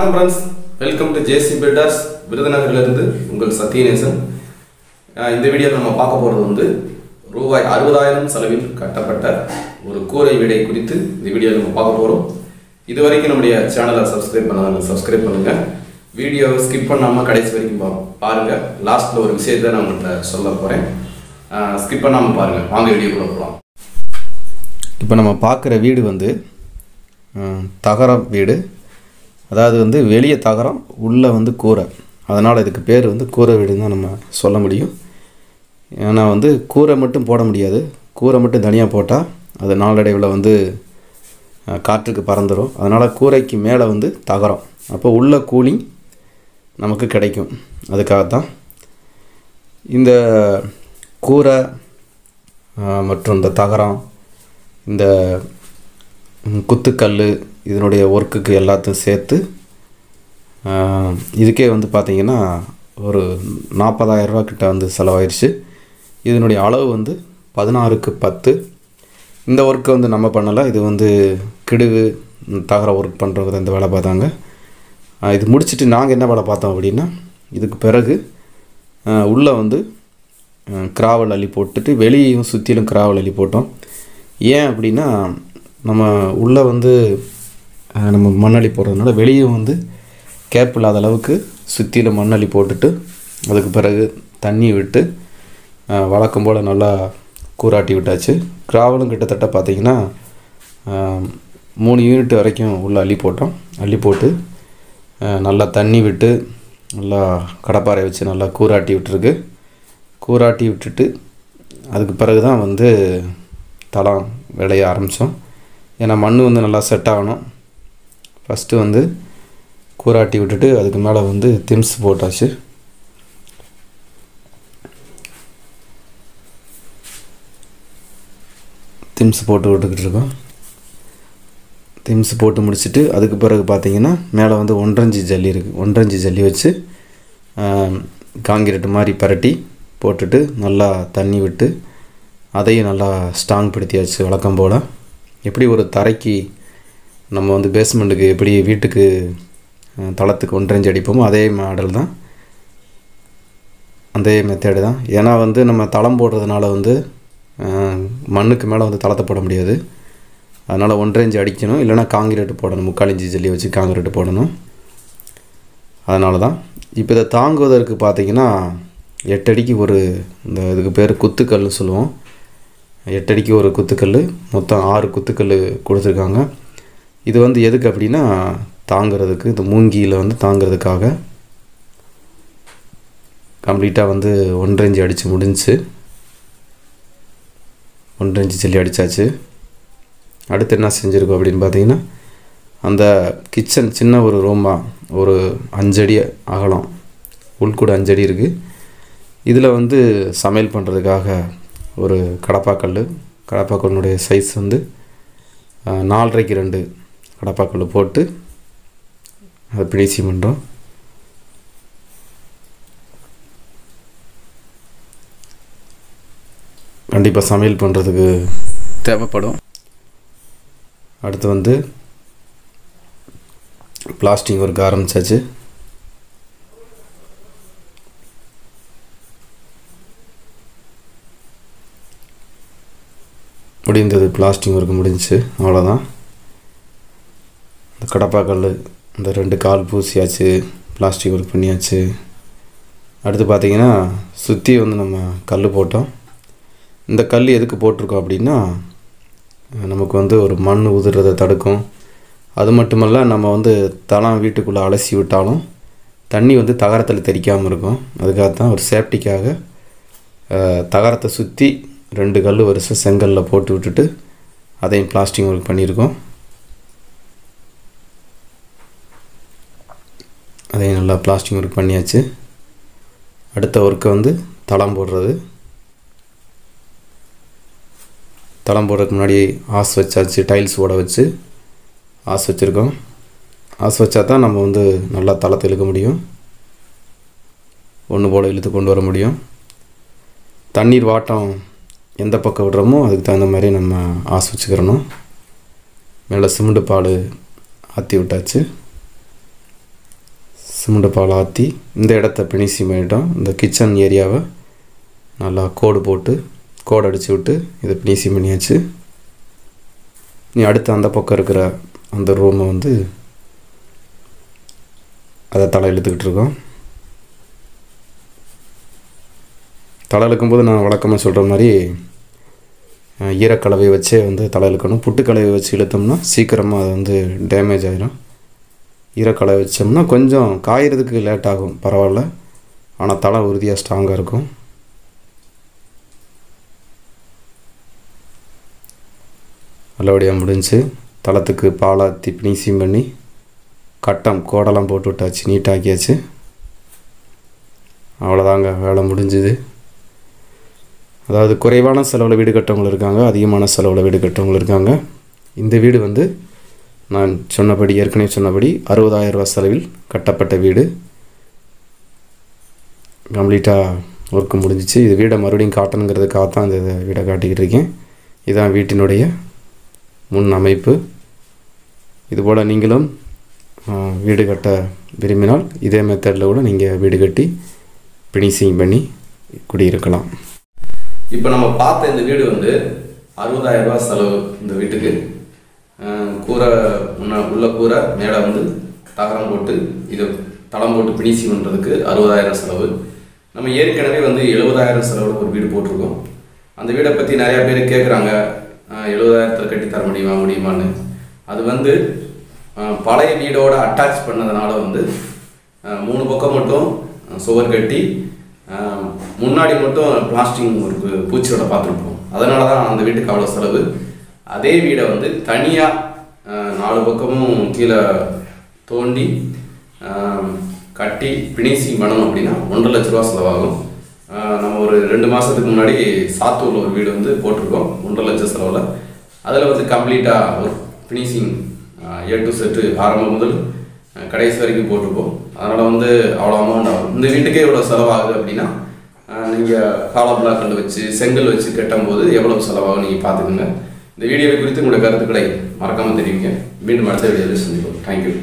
வணக்கம் friends welcome to JC builders விருதுநகர்லேருந்து உங்கள் சத்யநேசன். இந்த வீடியோவில் நம்ம பார்க்க போகிறது வந்து ரூபாய் அறுபதாயிரம் செலவில் கட்டப்பட்ட ஒரு கூரை வீடை குறித்து இந்த வீடியோவில் நம்ம பார்க்க போகிறோம் இது வரைக்கும் நம்முடைய சேனலை சப்ஸ்கிரைப் பண்ணாங்க சப்ஸ்கிரைப் பண்ணுங்கள் வீடியோவை ஸ்கிப் பண்ணாமல் கடைசி வரைக்கும் பா பாருங்கள் லாஸ்ட்டில் ஒரு விஷயத்தை நான் உங்கள்கிட்ட சொல்ல போகிறேன் ஸ்கிப் பண்ணாமல் பாருங்கள் வாங்க வீடியோக்குள்ளே போகலாம் இப்போ நம்ம பார்க்குற வீடு வந்து தகர வீடு. அதாவது வந்து வெளியே தகரம் உள்ளே வந்து கூரை. அதனால் இதுக்கு பேர் வந்து கூரை வீடுன்னு தான் நம்ம சொல்ல முடியும். ஏன்னா வந்து கூரை மட்டும் போட முடியாது. கூரை மட்டும் தனியாக போட்டால் அது நாளடைவில் வந்து காற்றுக்கு பறந்துடும் அதனால் கூரைக்கு மேலே வந்து தகரம். அப்போ உள்ள கூலிங் நமக்கு கிடைக்கும். அதுக்காக தான் இந்த கூரை மற்றும் இந்த தகரம் இந்த குத்துக்கல் இதனுடைய ஒர்க்குக்கு எல்லாத்தையும் சேர்த்து இதுக்கே வந்து பார்த்திங்கன்னா ஒரு நாற்பதாயிரரூவா கிட்ட வந்து செலவாயிடுச்சு இதனுடைய அளவு வந்து பதினாறுக்கு பத்து. இந்த ஒர்க்கை வந்து நம்ம பண்ணலை. இது வந்து கிடுகு தகர ஒர்க் பண்ணுறவங்க இந்த வேலை பார்த்தாங்க. இது முடிச்சுட்டு நாங்கள் என்ன வேலை பார்த்தோம் அப்படின்னா இதுக்கு பிறகு உள்ளே வந்து கிராவல் அள்ளி போட்டுட்டு வெளியும் சுற்றிலும் கிராவல் அள்ளி போட்டோம். ஏன் அப்படின்னா நம்ம உள்ளே வந்து நம்ம மண்ணள்ளி போடுறதுனால வெளியே வந்து கேப் இல்லாத அளவுக்கு சுற்றியில் மண்ணள்ளி போட்டுட்டு அதுக்கு பிறகு தண்ணி விட்டு வழக்கம் போல் நல்லா கூராட்டி விட்டாச்சு. கிராவலும் கிட்டத்தட்ட பார்த்திங்கன்னா மூணு யூனிட் வரைக்கும் உள்ளே அள்ளி போட்டோம். அள்ளி போட்டு நல்லா தண்ணி விட்டு நல்லா கடப்பாறை வச்சு நல்லா கூராட்டி விட்டுருக்கு. கூராட்டி விட்டுட்டு அதுக்கு பிறகு தான் வந்து தளம் விளைய ஆரம்பித்தோம் ஏன்னா மண் வந்து நல்லா செட் ஆகணும். ஃபஸ்ட்டு வந்து கூராட்டி விட்டுட்டு அதுக்கு மேலே வந்து திம்ஸ் போட்டாச்சு. திம்ஸ் போட்டு விட்டுக்கிட்டு இருக்கோம். திம்ஸ் போட்டு முடிச்சுட்டு அதுக்கு பிறகு பார்த்தீங்கன்னா மேலே வந்து ஒன்றஞ்சு ஜல்லி இருக்குது ஒன்றஞ்சு ஜல்லி வச்சு காங்கிரீட் மாதிரி பரட்டி போட்டுட்டு நல்லா தண்ணி விட்டு அதையும் நல்லா ஸ்ட்ராங் படுத்தியாச்சு வழக்கம் போல். எப்படி ஒரு தரைக்கு நம்ம வந்து பேஸ்மெண்ட்டுக்கு எப்படி வீட்டுக்கு தளத்துக்கு ஒன்றரைஞ்சு அடிப்போமோ அதே மாடல் தான். அதே மெத்தேடு தான். ஏன்னா வந்து நம்ம தளம் போடுறதுனால வந்து மண்ணுக்கு மேலே வந்து தளத்தை போட முடியாது. அதனால் ஒன்றரைஞ்சு அடிக்கணும். இல்லைனா காங்கிரீட்டு போடணும். முக்கால் ஜல்லி வச்சு காங்கிரீட்டு போடணும். அதனால தான். இப்போ இதை தாங்குவதற்கு பார்த்தீங்கன்னா எட்டடிக்கு ஒரு இந்த இதுக்கு பேர் குத்துக்கல்னு சொல்லுவோம். எட்டடிக்கு ஒரு குத்துக்கல் மொத்தம் ஆறு குத்துக்கல் கொடுத்துருக்காங்க. இது வந்து எதுக்கு அப்படின்னா தாங்கிறதுக்கு இந்த மூங்கியில் வந்து தாங்கிறதுக்காக கம்ப்ளீட்டாக வந்து ஒன்றரை இஞ்சி அடித்து முடிஞ்சுச்சு ஒன்றரை இன்ச்சு ஜல்லி அடித்தாச்சு அடுத்து என்ன செஞ்சுருக்கோம் அப்படின்னு பார்த்தீங்கன்னா அந்த கிச்சன் சின்ன ஒரு ரூமாக ஒரு அஞ்சடி அகலம் உள்கூட அஞ்சடி இருக்குது இதில் வந்து சமையல் பண்ணுறதுக்காக ஒரு கடப்பாக்கல் கடப்பாக்கல்லுடைய சைஸ் வந்து நாலரைக்கு ரெண்டு கடப்பாக்கல் போட்டு அதை பிடிச்சி பண்ணுறோம் கண்டிப்பாக சமையல் பண்ணுறதுக்கு தேவைப்படும். அடுத்து வந்து பிளாஸ்டிக் ஒர்க் ஆரம்பிச்சாச்சு. முடிந்தது பிளாஸ்டிக் ஒர்க் முடிஞ்சுச்சு. அவ்வளோதான் இந்த கடப்பாக்கல் இந்த ரெண்டு கால் பூசியாச்சு பிளாஸ்டிக் ஒர்க் பண்ணியாச்சு. அடுத்து பார்த்தீங்கன்னா சுற்றி வந்து நம்ம கல் போட்டோம். இந்த கல் எதுக்கு போட்டிருக்கோம் அப்படின்னா நமக்கு வந்து ஒரு மண் உதிர்றதை தடுக்கும். அது மட்டுமல்ல நம்ம வந்து தளம் வீட்டுக்குள்ளே அலசி விட்டாலும் தண்ணி வந்து தகரத்தில் தெரிக்காமல் இருக்கும். அதுக்காக தான் ஒரு சேஃப்டிக்காக தகரத்தை சுற்றி ரெண்டு கல் வருஷம் செங்கல்ல போட்டு விட்டுட்டு அதையும் பிளாஸ்டிக் ஒர்க் பண்ணியிருக்கோம். அதையும் நல்லா பிளாஸ்டிக் ஒர்க் பண்ணியாச்சு. அடுத்த ஒர்க்கை வந்து தளம் போடுறது. தளம் போடுறதுக்கு முன்னாடி ஆஸ் வச்சாச்சு டைல்ஸ் ஓட வச்சு. ஆஸ் வச்சுருக்கோம். ஆஸ் வச்சா தான் நம்ம வந்து நல்லா தளத்தை இழுக்க முடியும். ஒன்று போல் இழுத்து கொண்டு வர முடியும். தண்ணீர் வாட்டம் எந்த பக்கம் விடுறோமோ அதுக்கு தகுந்த மாதிரி நம்ம ஆஸ் வச்சுக்கிறணும். மேலே சிமெண்ட் பால் ஆற்றி விட்டாச்சு. சிமெண்ட் பால் ஆற்றி இந்த இடத்த பினிஷிங் பண்ணிட்டோம் இந்த கிச்சன் ஏரியாவை நல்லா கோடு போட்டு கோடு அடித்து விட்டு இதை பினிஷிங் பண்ணியாச்சு நீ அடுத்து அந்த பக்கம் இருக்கிற அந்த ரூமை வந்து அதை தலை இழுத்துக்கிட்டு இருக்கோம். தலை இழுக்கும்போது நான் வழக்கமாக சொல்கிற மாதிரி ஈரக்கலவையை ஈரக்கலவை வச்சே வந்து தலை இழுக்கணும். புட்டுக்கலவை வச்சு இழுத்தோம்னா சீக்கிரமாக அது வந்து டேமேஜ் ஆகிடும் ஈரக்கலவை வச்சோம்னா கொஞ்சம் காயறதுக்கு லேட் ஆகும். பரவாயில்ல. ஆனால் தலை உறுதியாக ஸ்ட்ராங்காக இருக்கும். நல்லபடியாக முடிஞ்சு தளத்துக்கு பாலாத்தி பினிசிங் பண்ணி கட்டம் கோடெல்லாம் போட்டு விட்டாச்சு. நீட்டாக்கியாச்சு அவ்வளோதாங்க வேலை முடிஞ்சுது. அதாவது குறைவான செலவில் வீடு கட்டவங்களும் இருக்காங்க. அதிகமான செலவில் வீடு கட்டவங்களும் இருக்காங்க. இந்த வீடு வந்து நான் சொன்னபடி ஏற்கனவே சொன்னபடி அறுபதாயிரம் ரூபா செலவில் கட்டப்பட்ட வீடு. கம்ப்ளீட்டாக ஒர்க்கு முடிஞ்சிச்சு. இது வீடை மறுபடியும் காட்டணுங்கிறதுக்காக தான் இந்த வீடை காட்டிக்கிட்டு இருக்கேன். இதுதான் வீட்டினுடைய முன் அமைப்பு. இதுபோல் நீங்களும் வீடு கட்ட விரும்பினால் இதே மெத்தடில் கூட நீங்கள் வீடு கட்டி பினிஷிங் பண்ணி குடியிருக்கலாம். இப்போ நம்ம பார்த்த இந்த வீடு வந்து அறுபதாயிரம் ரூபா செலவு இந்த வீட்டுக்கு. கூரை முன்ன உள்ள கூரை மேலே வந்து தகரம் போட்டு இது தளம் போட்டு பினிசி பண்ணுறதுக்கு அறுபதாயிரம் செலவு. நம்ம ஏற்கனவே வந்து எழுபதாயிரம் செலவில் ஒரு வீடு போட்டிருக்கோம். அந்த வீடை பற்றி நிறையா பேர் கேட்குறாங்க எழுபதாயிரத்தில் கட்டி தர முடியுமா முடியுமான்னு. அது வந்து பழைய வீடோட அட்டாச் பண்ணதுனால வந்து மூணு பக்கம் மட்டும் சுவர் கட்டி முன்னாடி மட்டும் பிளாஸ்டிங் ஒரு பூச்சியோட பார்த்துருப்போம். அதனால தான் அந்த வீட்டுக்கு அவ்வளோ செலவு. அதே வீடை வந்து தனியாக நாலு பக்கமும் கீழே தோண்டி கட்டி பினிஷிங் பண்ணணும் அப்படின்னா ஒன்றரை லட்ச ரூபா செலவாகும். நம்ம ஒரு ரெண்டு மாதத்துக்கு முன்னாடி சாத்தூரில் ஒரு வீடு வந்து போட்டிருக்கோம் ஒன்றரை லட்சம் செலவில். அதில் வந்து கம்ப்ளீட்டாக ஒரு ஃபினிஷிங் ஏ டு செட்டு ஆரம்பம் முதல் கடைசி வரைக்கும் போட்டிருப்போம். அதனால் வந்து அவ்வளோ அமௌண்ட் ஆகும். இந்த வீட்டுக்கே இவ்வளோ செலவாகுது அப்படின்னா நீங்கள் காலோ பிளாக்கில் வச்சு செங்கல் வச்சு கட்டும் போது எவ்வளோ செலவாகும் நீங்கள் பார்த்துக்குங்க. இந்த வீடியோவை குறித்து உங்களுடைய கருத்துக்களை மறக்காமல் தெரிவிங்க. மீண்டும் அடுத்த வீடியோவில் சந்திப்போம் தேங்க்யூ